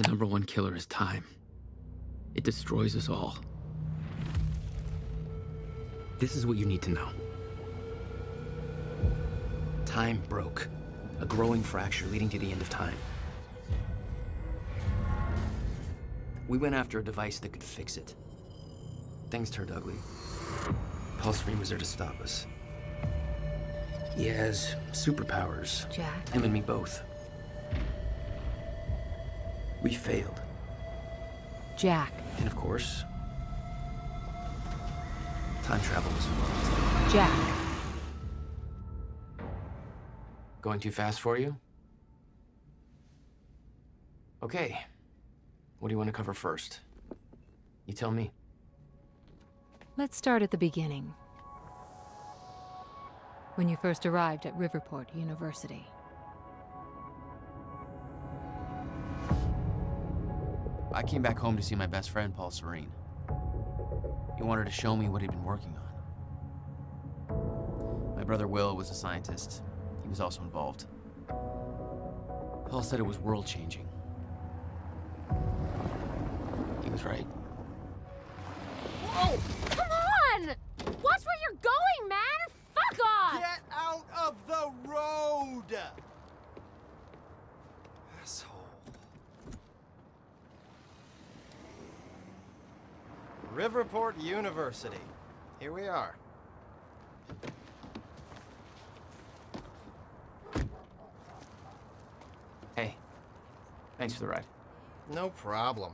The number one killer is time. It destroys us all. This is what you need to know. Time broke. A growing fracture leading to the end of time. We went after a device that could fix it. Things turned ugly. Paul Serene was there to stop us. He has superpowers. Jack. Him and me both. We failed. Jack. And of course, time travel was involved. Jack. Going too fast for you? Okay. What do you want to cover first? You tell me. Let's start at the beginning. When you first arrived at Riverport University. I came back home to see my best friend, Paul Serene. He wanted to show me what he'd been working on. My brother Will was a scientist. He was also involved. Paul said it was world-changing. He was right. Whoa! Come on! Watch where you're going, man! Fuck off! Get out of the road! Asshole. Riverport University. Here we are. Hey, thanks for the ride. No problem.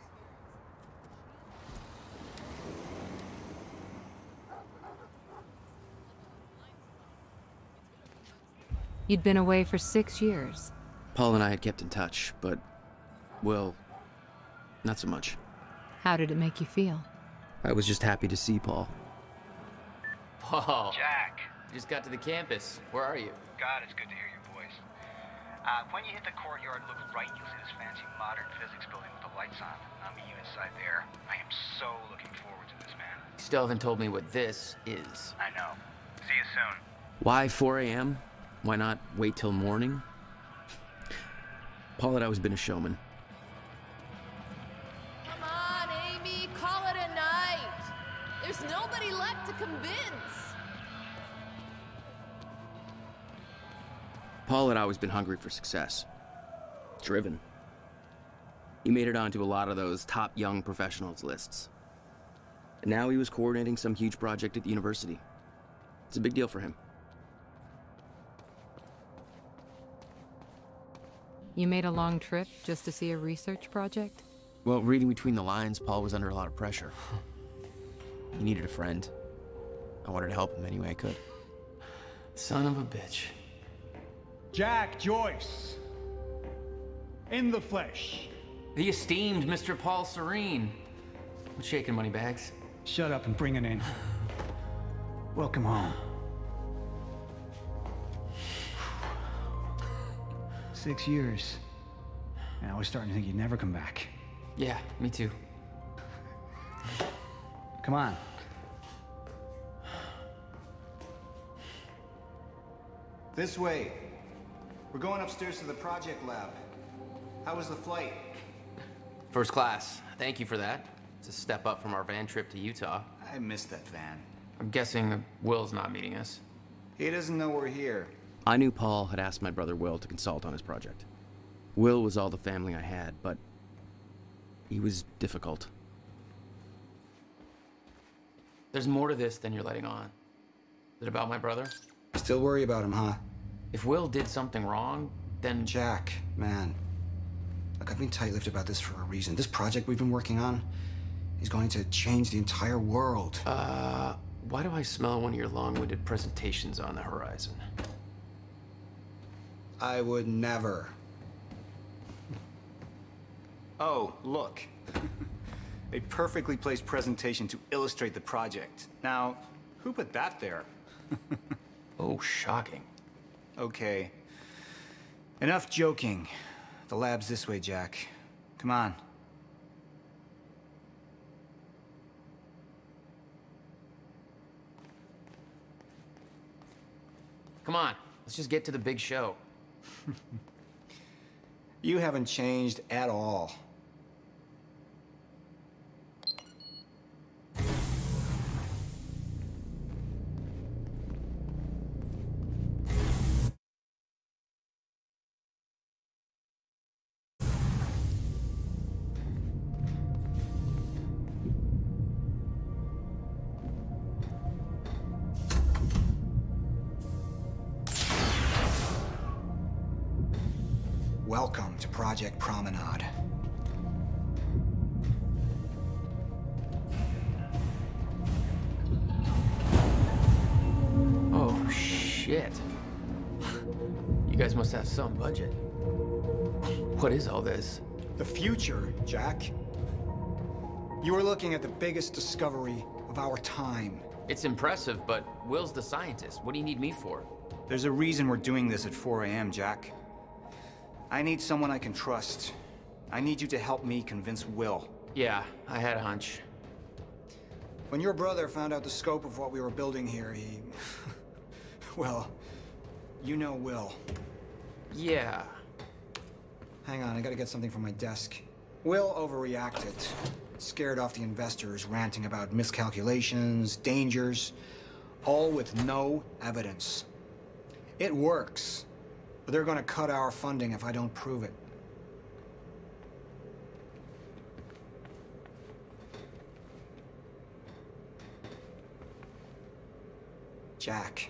You'd been away for six years. Paul and I had kept in touch, but, well, not so much. How did it make you feel? I was just happy to see Paul. Paul. Jack. Just got to the campus. Where are you? God, it's good to hear your voice. Uh, when you hit the courtyard, look right, you'll see this fancy modern physics building with the lights on. I'll meet you inside there. I am so looking forward to this, man. You still haven't told me what this is. I know. See you soon. Why 4 a.m.? Why not wait till morning? Paul had always been a showman. There's nobody left to convince. Paul had always been hungry for success. Driven. He made it onto a lot of those top young professionals lists. And now he was coordinating some huge project at the university. It's a big deal for him. You made a long trip just to see a research project? Well, reading between the lines, Paul was under a lot of pressure. he needed a friend. I wanted to help him any way I could. Son of a bitch. Jack Joyce. In the flesh. The esteemed Mr. Paul Serene. What's shaking, Moneybags? Shut up and bring it in. Welcome home. Six years. And I was starting to think you'd never come back. Yeah, me too. Come on. This way. We're going upstairs to the project lab. How was the flight? First class. Thank you for that. It's a step up from our van trip to Utah. I missed that van. I'm guessing Will's not meeting us. He doesn't know we're here. I knew Paul had asked my brother Will to consult on his project. Will was all the family I had, but he was difficult. There's more to this than you're letting on. Is it about my brother? Still worry about him, huh? If Will did something wrong, then Jack, man. Look, I've been tight-lipped about this for a reason. This project we've been working on is going to change the entire world. Uh, why do I smell one of your long-winded presentations on the horizon? I would never. Oh, look. A perfectly placed presentation to illustrate the project. Now, who put that there? oh, shocking. Okay. Enough joking. The lab's this way, Jack. Come on. Come on, let's just get to the big show. You haven't changed at all. You are looking at the biggest discovery of our time. It's impressive, but Will's the scientist. What do you need me for? There's a reason we're doing this at 4 a.m., Jack. I need someone I can trust. I need you to help me convince Will. Yeah, I had a hunch. When your brother found out the scope of what we were building here, he... well, you know Will. Yeah. Hang on, I gotta get something from my desk. Will overreacted. Scared off the investors, ranting about miscalculations, dangers, all with no evidence. It works, but they're gonna cut our funding if I don't prove it. Jack,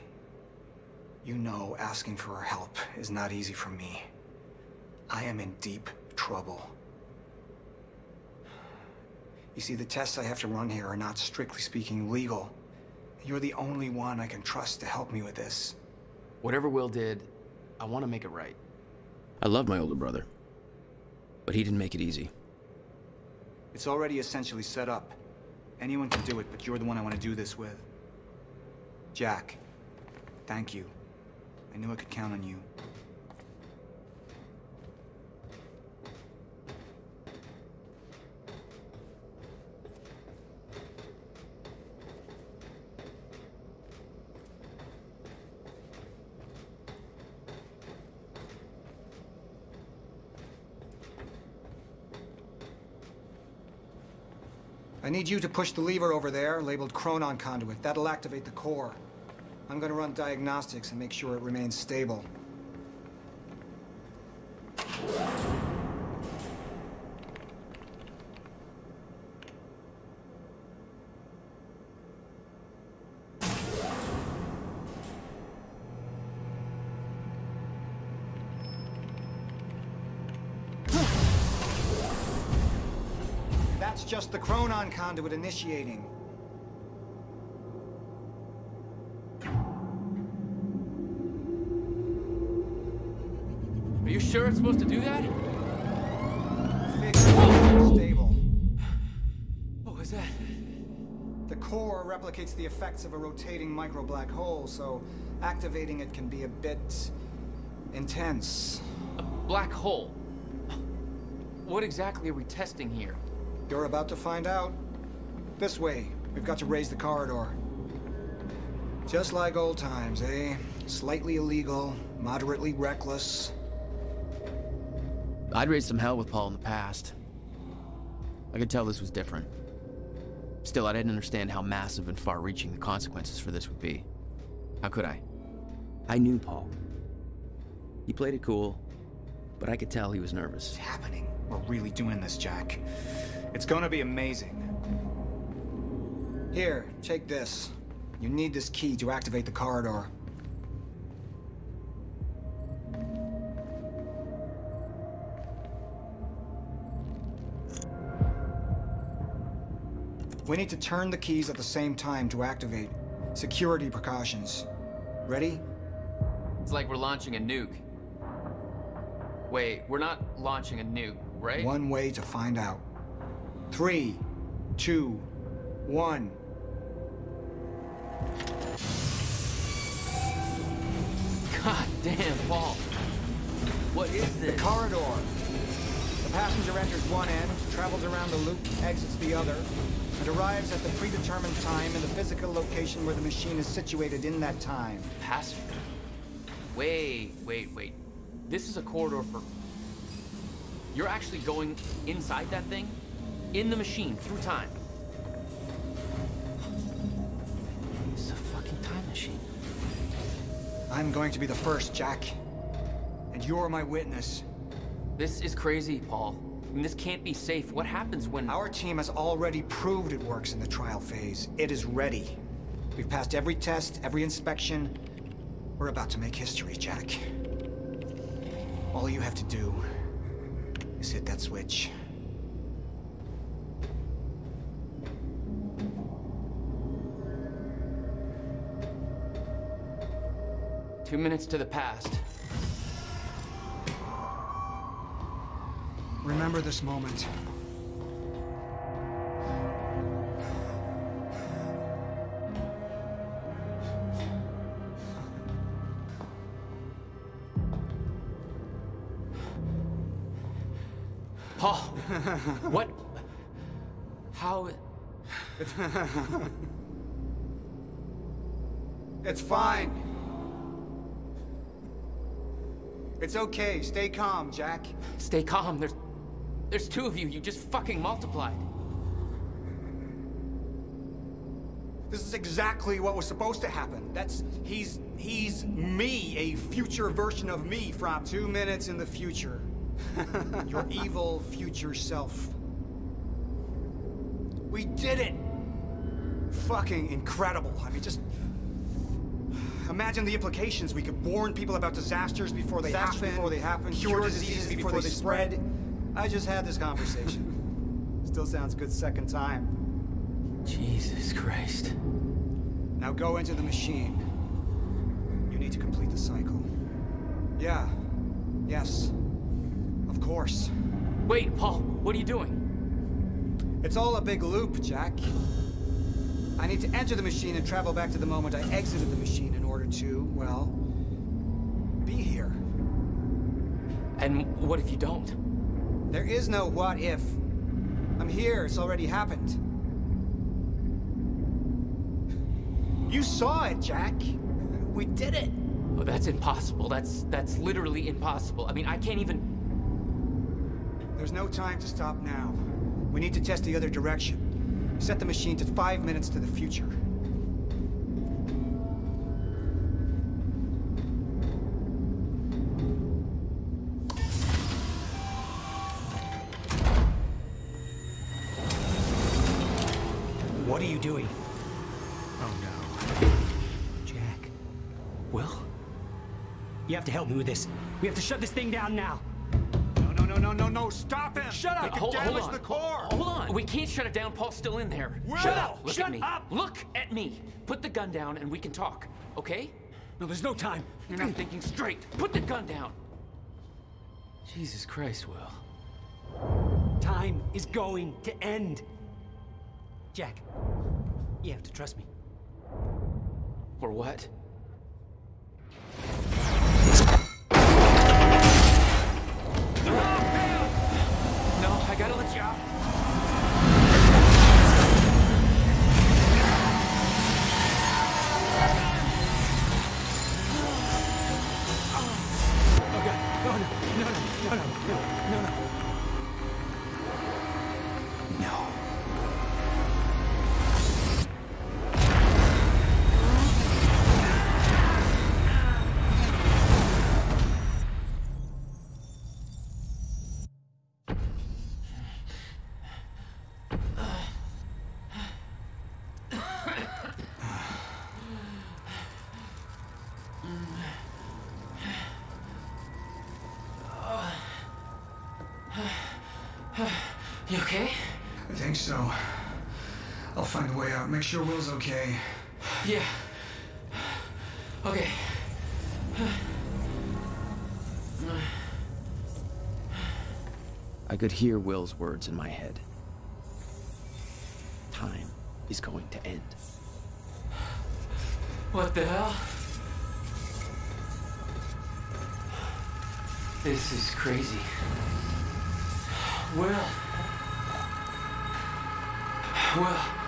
you know asking for our help is not easy for me. I am in deep trouble. You see, the tests I have to run here are not strictly speaking legal. You're the only one I can trust to help me with this. Whatever Will did, I want to make it right. I love my older brother, but he didn't make it easy. It's already essentially set up. Anyone can do it, but you're the one I want to do this with. Jack, thank you. I knew I could count on you. I need you to push the lever over there, labeled Chronon Conduit. That'll activate the core. I'm gonna run diagnostics and make sure it remains stable. Conduit initiating. Are you sure it's supposed to do that? Fixed stable. What was that? The core replicates the effects of a rotating micro black hole, so activating it can be a bit intense. A black hole. What exactly are we testing here? You're about to find out. This way. We've got to raise the corridor. Just like old times, eh? Slightly illegal, moderately reckless. I'd raised some hell with Paul in the past. I could tell this was different. Still, I didn't understand how massive and far-reaching the consequences for this would be. How could I? I knew Paul. He played it cool, but I could tell he was nervous. It's happening. We're really doing this, Jack. It's gonna be amazing. Here, take this. You need this key to activate the corridor. We need to turn the keys at the same time to activate. Security precautions. Ready? It's like we're launching a nuke. Wait, we're not launching a nuke, right? One way to find out. Three, two, one. Damn, Paul. What is this? The corridor. The passenger enters one end, travels around the loop, exits the other, and arrives at the predetermined time in the physical location where the machine is situated in that time. Passenger. Wait, wait, wait. This is a corridor for... You're actually going inside that thing? In the machine, through time? I'm going to be the first, Jack. And you're my witness. This is crazy, Paul. I mean, this can't be safe. What happens when... Our team has already proved it works in the trial phase. It is ready. We've passed every test, every inspection. We're about to make history, Jack. All you have to do is hit that switch. Two minutes to the past. Remember this moment. Paul, what? How? It's fine. It's okay. Stay calm, Jack. Stay calm. There's, there's two of you. You just fucking multiplied. This is exactly what was supposed to happen. That's he's he's me, a future version of me from two minutes in the future. Your evil future self. We did it! Fucking incredible. I mean, just imagine the implications. We could warn people about disasters before they Disasters happen. before they happen, Cure diseases before, they spread. I just had this conversation. Still sounds good second time. Jesus Christ. Now go into the machine. You need to complete the cycle. Yeah. Yes. Of course. Wait, Paul, what are you doing? It's all a big loop, Jack. I need to enter the machine and travel back to the moment I exited the machine in order to, well, be here. And what if you don't? There is no what if. I'm here, it's already happened. You saw it, Jack. We did it. Oh, that's impossible. That's that's literally impossible. I mean, I can't even. There's no time to stop now. We need to test the other direction. Set the machine to five minutes to the future. With this. We have to shut this thing down now. No, no, no, no, no, no, stop him! Shut up! Wait, hold, hold on. the core. Hold on. We can't shut it down. Paul's still in there. Shut up! Look Shut at me. up! Look at me. Put the gun down and we can talk. Okay? No, there's no time. You're not thinking straight. Put the gun down. Jesus Christ, Will. Time is going to end. Jack, you have to trust me. Or what? gotta out. Oh, God. No, no, no, no, no, no, no, no. Make sure Will's okay. Yeah. Okay. I could hear Will's words in my head. Time is going to end. What the hell? This is crazy. Will. Will.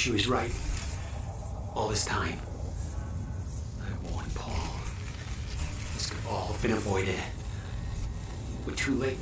She was right. All this time. I warned Paul. This could all have been avoided. We're too late.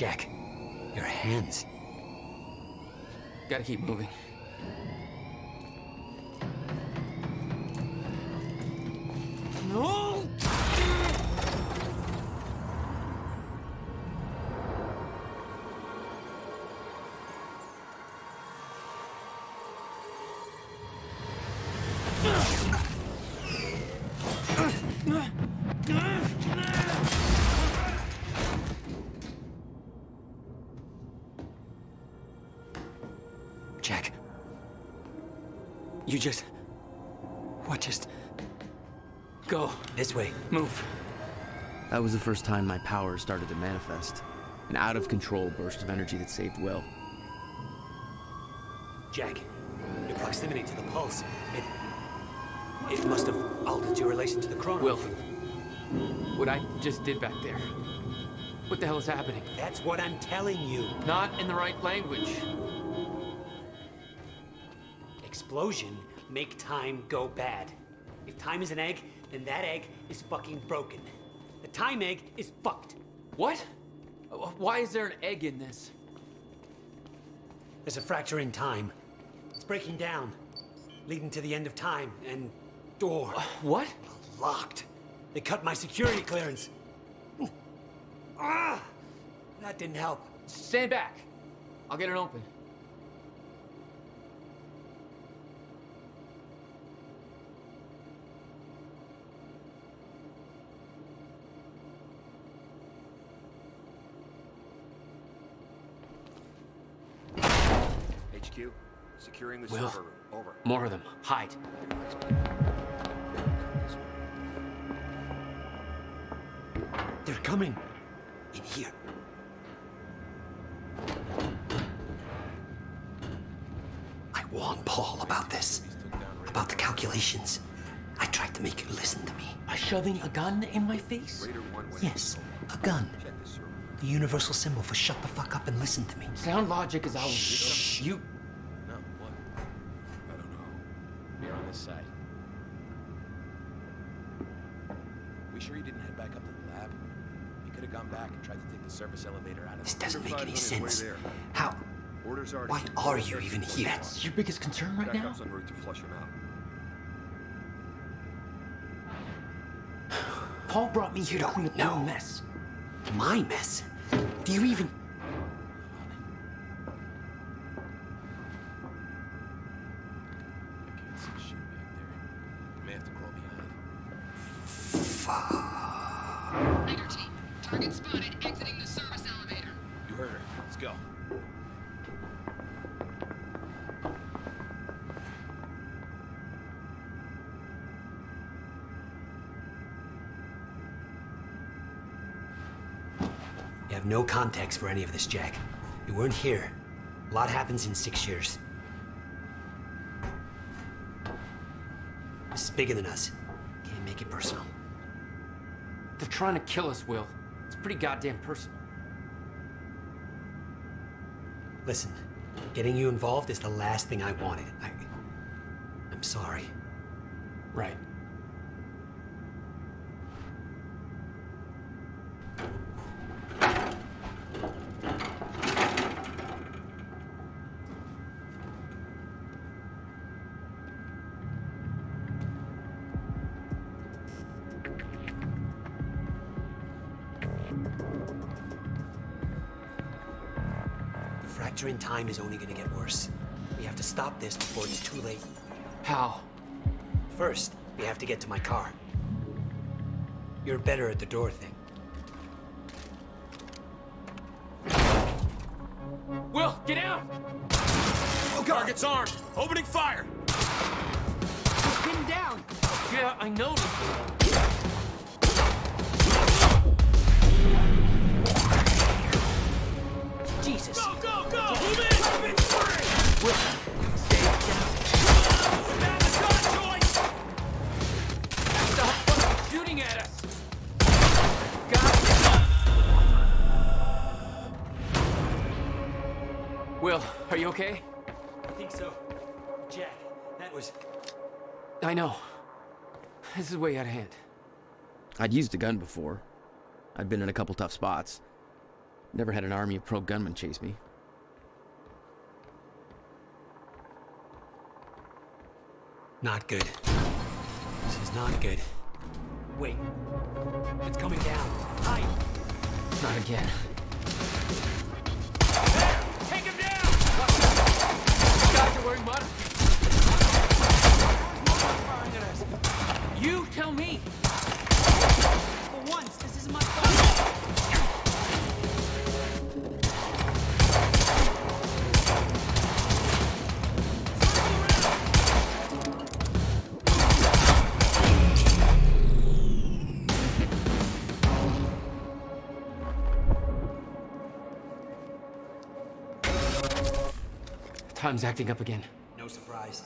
Jack, your hands. Gotta keep moving. You just. What just. Go. This way. Move. That was the first time my power started to manifest. An out of control burst of energy that saved Will. Jack, your proximity to the pulse. It. It must have altered your relation to the chrono. Will, what I just did back there. What the hell is happening? That's what I'm telling you. Not in the right language. Explosion make time go bad. If time is an egg, then that egg is fucking broken. The time egg is fucked. What? Why is there an egg in this? There's a fracture in time. It's breaking down, leading to the end of time, and door What? locked. They cut my security clearance. Ah! That didn't help. Stand back. I'll get it open. HQ, securing the Will. server room. Over. More of them. Hide. They're coming. In here. I warned Paul about this. About the calculations. I tried to make you listen to me. By shoving a gun in my face? Raider 1 went Yes, a gun. The universal symbol for shut the fuck up and listen to me. Sound logic is always Shh. You. Are you even here? That's your biggest concern right now? Backup's en route to flush him out. Paul brought me here to don't clean up know. your mess. My mess? Do you even. Context for any of this, Jack. You weren't here. A lot happens in six years. This is bigger than us. Can't make it personal. They're trying to kill us, Will. It's pretty goddamn personal. Listen, getting you involved is the last thing I wanted. I. I'm sorry. Right. Time is only gonna get worse. We have to stop this before it's too late. How? First, we have to get to my car. You're better at the door thing. Will, get out! Oh, God. Target's armed. Opening fire. Pin him down! Yeah, I noticed. Way out of hand. I'd used a gun before. I'd been in a couple tough spots. Never had an army of pro gunmen chase me. Not good. This is not good. Wait. It's coming down. Hide! Not again. Take him down! Guys are wearing modern You tell me! For once, this isn't my fault. Time's acting up again. No surprise.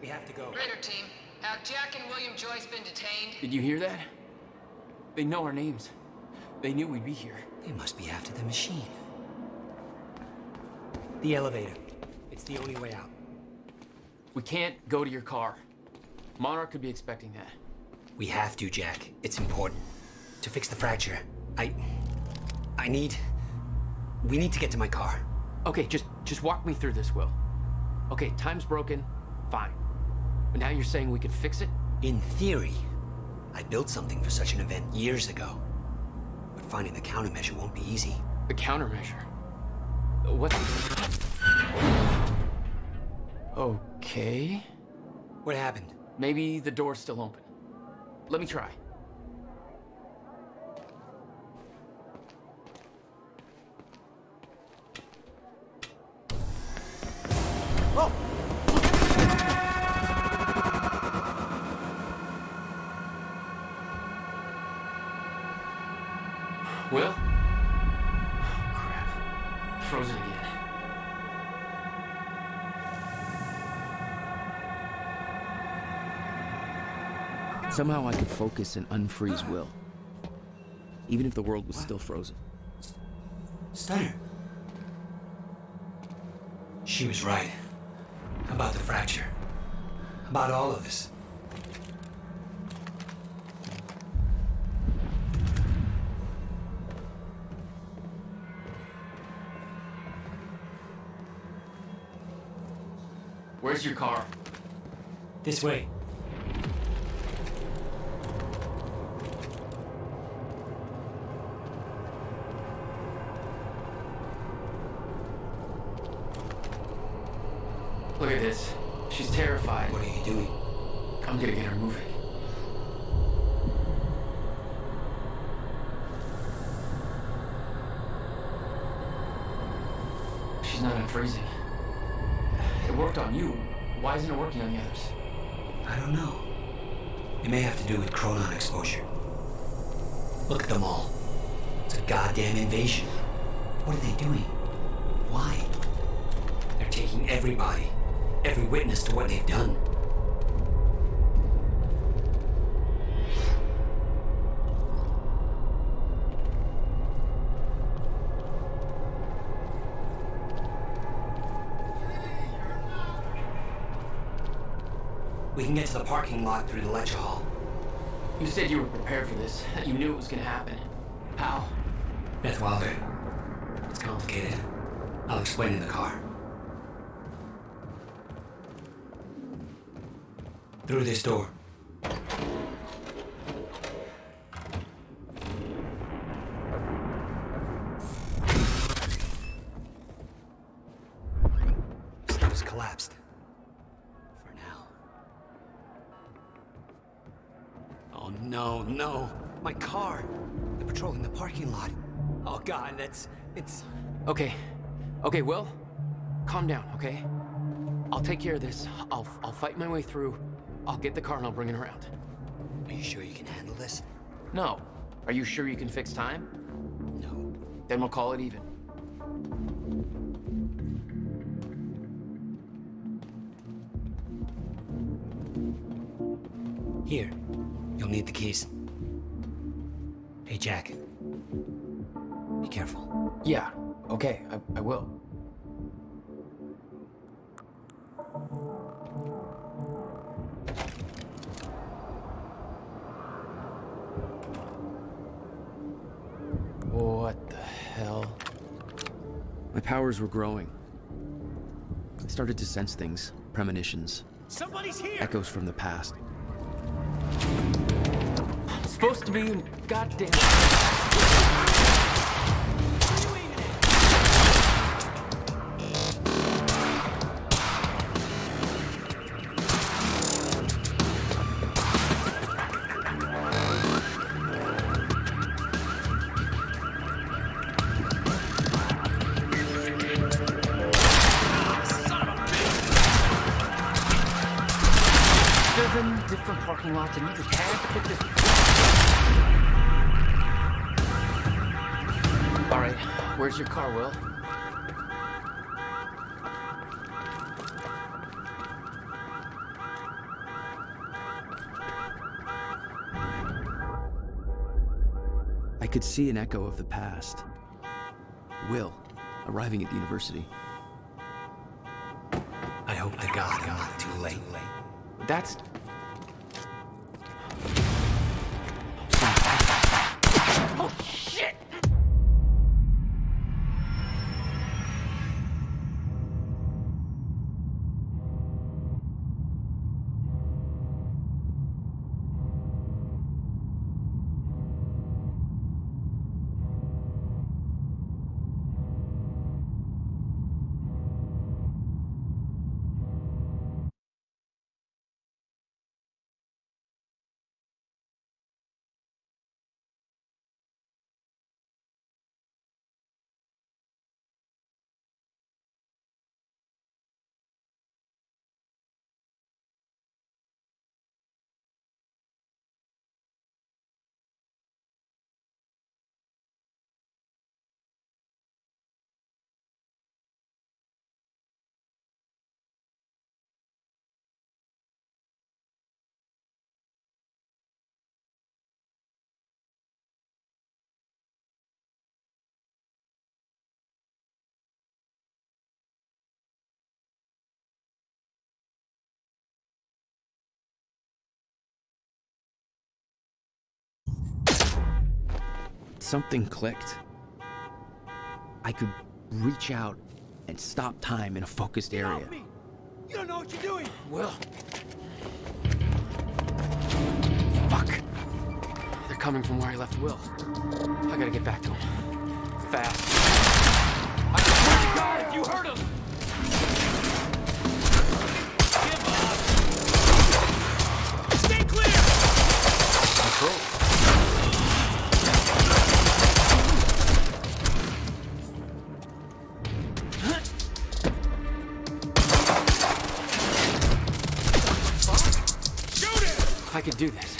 We have to go. Raider team, have Jack and William Joyce been detained? Did you hear that? They know our names. They knew we'd be here. They must be after the machine. The elevator. It's the only way out. We can't go to your car. Monarch could be expecting that. We have to, Jack. It's important. To fix the fracture. I... I need... We need to get to my car. Okay, just just walk me through this, Will. Okay, time's broken. Fine. But now you're saying we could fix it? In theory, I built something for such an event years ago. But finding the countermeasure won't be easy. The countermeasure? What? Okay. What happened? Maybe the door's still open. Let me try. Somehow I could focus and unfreeze Will. Even if the world was still frozen. Stunner. She was right. About the fracture. About all of this. Where's your car? This way. Look at this. She's terrified. What are you doing? I'm gonna get her moving. She's not unfreezing. It worked on you. Why isn't it working on the others? I don't know. It may have to do with chronon exposure. Look at them all. It's a goddamn invasion. What are they doing? Why? They're taking everybody, every witness to what they've done. Get to the parking lot through the lecture hall. You said you were prepared for this. That you knew it was gonna happen. How? Beth Wilder. It's complicated. I'll explain in the car. Through this door. Okay. Okay, Will. Calm down, okay? I'll take care of this. I'll, I'll fight my way through. I'll get the car and I'll bring it around. Are you sure you can handle this? No. Are you sure you can fix time? No. Then we'll call it even. Here. You'll need the keys. Hey, Jack. Be careful. Yeah, okay, I, I will. What the hell? My powers were growing. I started to sense things, premonitions, Somebody's here! echoes from the past. It's supposed to be goddamn. I could see an echo of the past. Will, arriving at the university. I hope to God I'm not too late. That's. Something clicked. I could reach out and stop time in a focused area. You don't know what you're doing! Will. Fuck. They're coming from where I left Will. I gotta get back to him. Fast. I swear to God, if you hurt him! Give up! Stay clear! Control. Do this.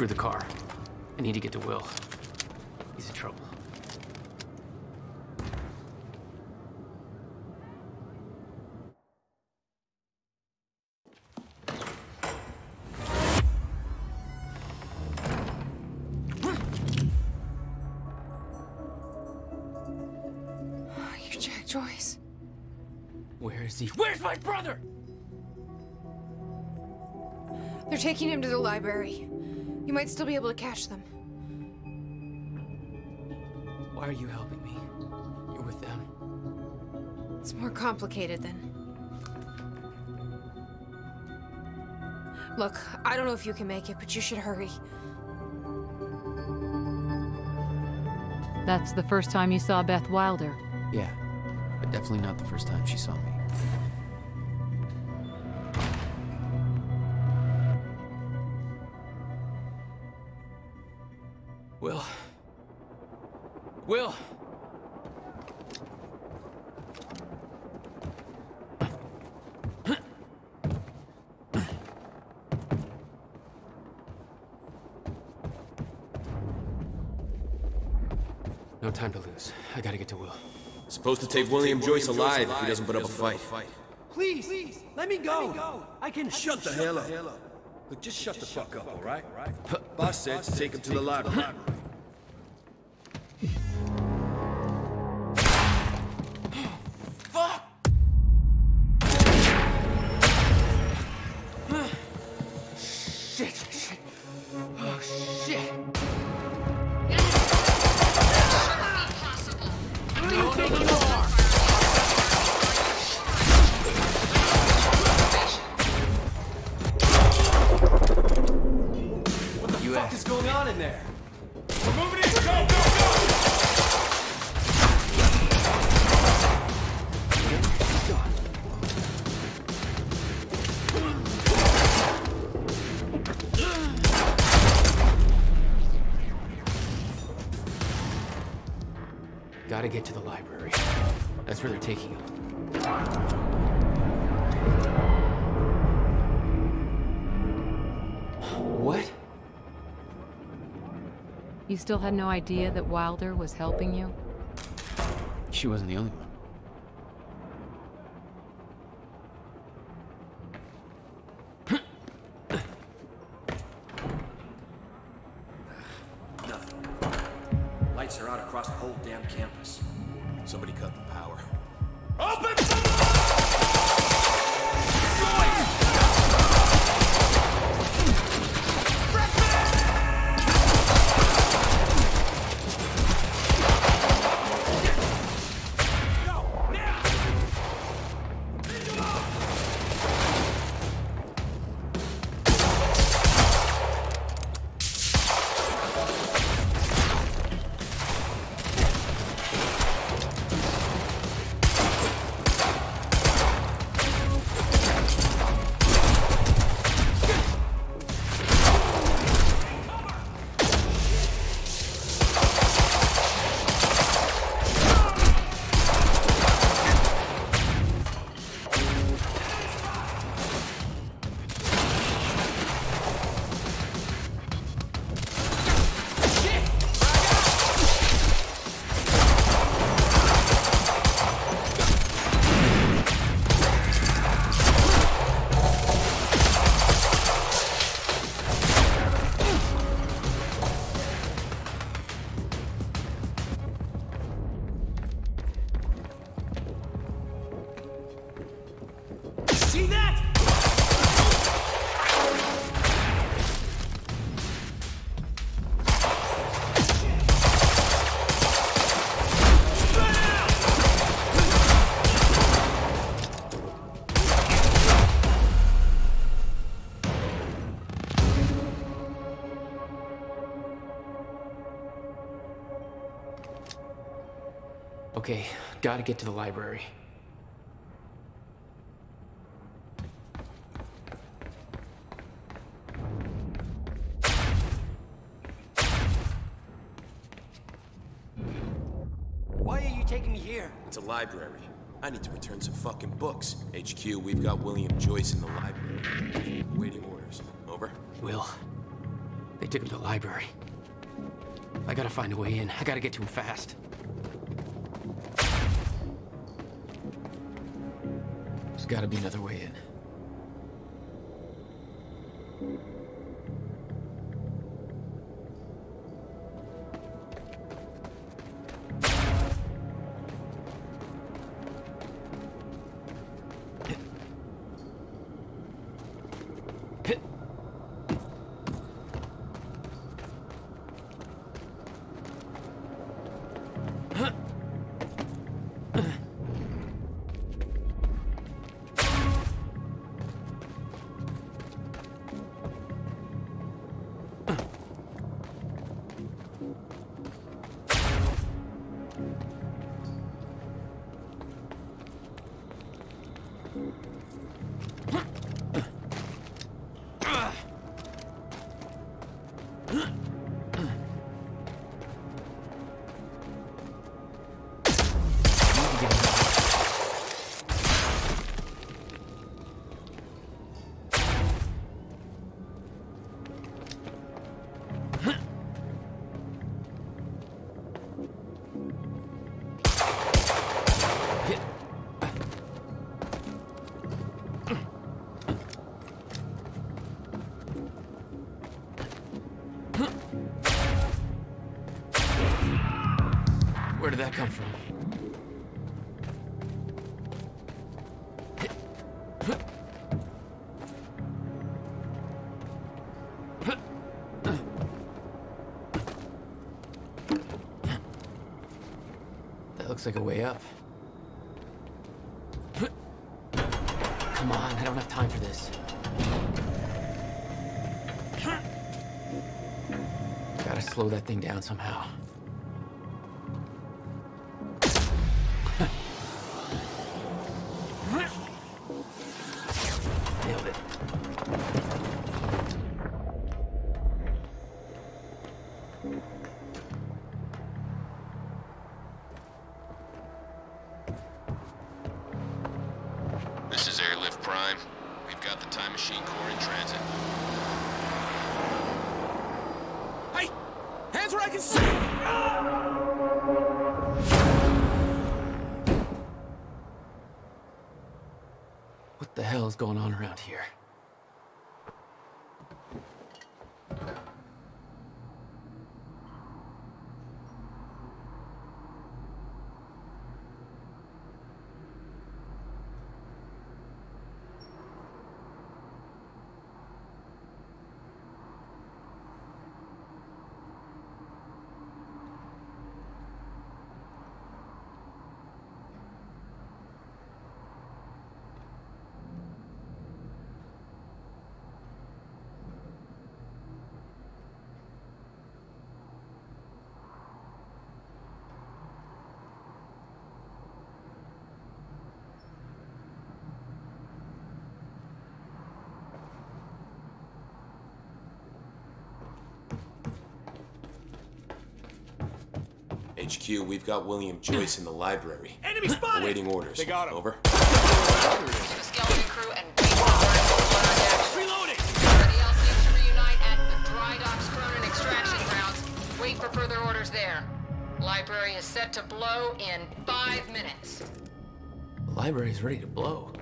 Screw the car. I need to get to Will. He's in trouble. Joyce. Where is he? Where's my brother? They're taking him to the library. You might still be able to catch them. Why are you helping me? You're with them. It's more complicated than. Look, I don't know if you can make it, but you should hurry. That's the first time you saw Beth Wilder. Yeah, but definitely not the first time she saw me. Will! No time to lose. I gotta get to Will. Supposed to take William Joyce alive if he doesn't put up a fight. Please, please, let me go. I can Shut the hell up. Look, just shut the fuck up, all right? Boss said to take him to the library. Still had no idea that Wilder was helping you? She wasn't the only one. Okay, gotta get to the library. Why are you taking me here? It's a library. I need to return some fucking books. HQ, we've got William Joyce in the library. Waiting orders. Over? Will. They took him to the library. I gotta find a way in. I gotta get to him fast. Gotta be another way in. Where did that come from? That looks like a way up. Come on, I don't have time for this. Gotta slow that thing down somehow. Prime. We've got the Time Machine Core in transit. Hey! Hands where I can see! What the hell is going on around here? HQ, we've got William Joyce in the library. Enemy spotted! Awaiting orders. They got him. Over. Skeleton crew and wait for orders on our deck. Reloading! Everybody else needs to reunite at the Dry Docks Cronin extraction grounds. Wait for further orders there. Library is set to blow in five minutes. The library's ready to blow.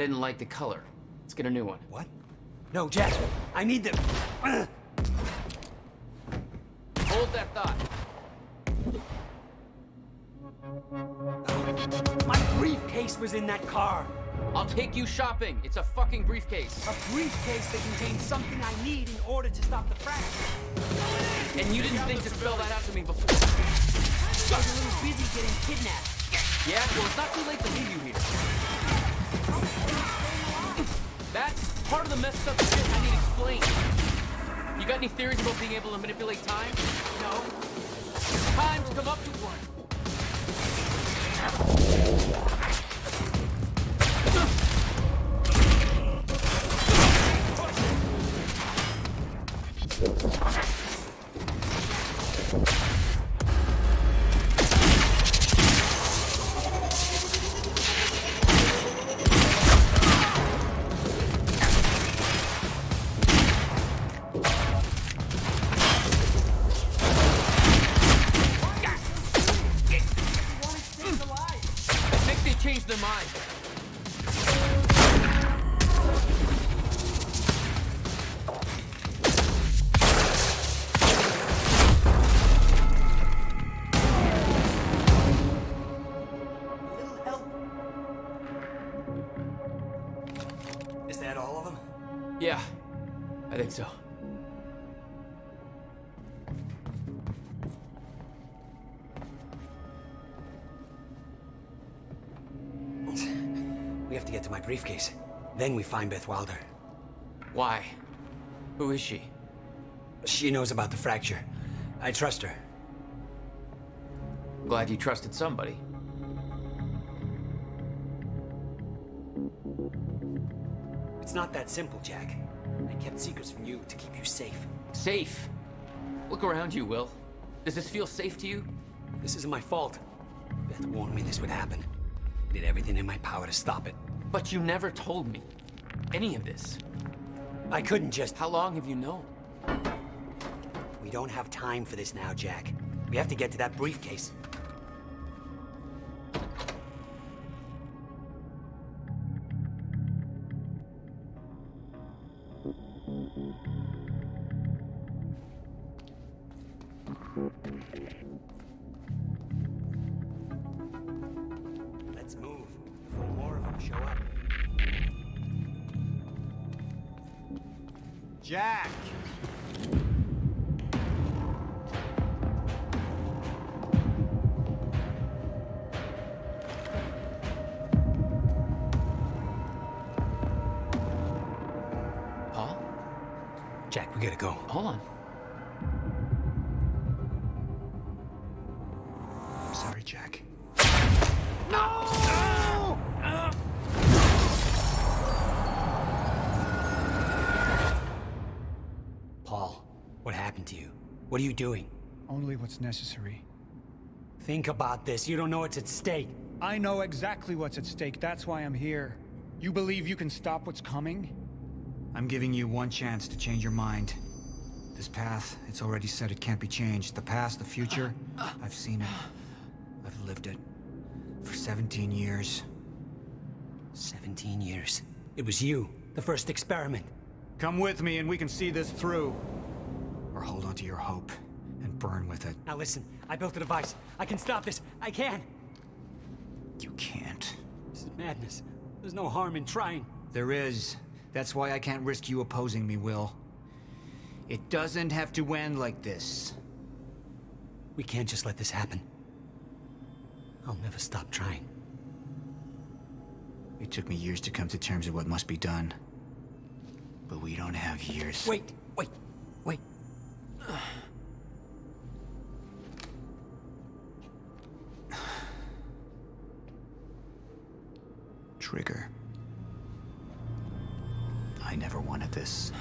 Didn't like the color. Let's get a new one. What? No, Jack. I need them. Hold that thought. my briefcase was in that car. I'll take you shopping. It's a fucking briefcase. A briefcase that contains something I need in order to stop the fracture. And you didn't think to spell that out to me before. I was a little busy getting kidnapped. Yeah? Well, it's not too late to leave you here. That's part of the messed up shit I need explained. You got any theories about being able to manipulate time? No? Time to come up with one. I have to get to my briefcase. Then we find Beth Wilder. Why? Who is she? She knows about the fracture. I trust her. Glad you trusted somebody. It's not that simple, Jack. I kept secrets from you to keep you safe. Safe? Look around you, Will. Does this feel safe to you? This isn't my fault. Beth warned me this would happen. I did everything in my power to stop it. But you never told me any of this. I couldn't just... How long have you known? We don't have time for this now, Jack. We have to get to that briefcase. What are you doing? Only what's necessary. Think about this. You don't know what's at stake. I know exactly what's at stake. That's why I'm here. You believe you can stop what's coming? I'm giving you one chance to change your mind. This path, it's already said it can't be changed. The past, the future, I've seen it. I've lived it. For 17 years. 17 years. It was you, the first experiment. Come with me and we can see this through. Or hold on to your hope and burn with it. Now listen, I built a device. I can stop this. I can. You can't. This is madness. There's no harm in trying. There is. That's why I can't risk you opposing me, Will. It doesn't have to end like this. We can't just let this happen. I'll never stop trying. It took me years to come to terms with what must be done. But we don't have years. Wait, wait, wait. Trigger. I never wanted this.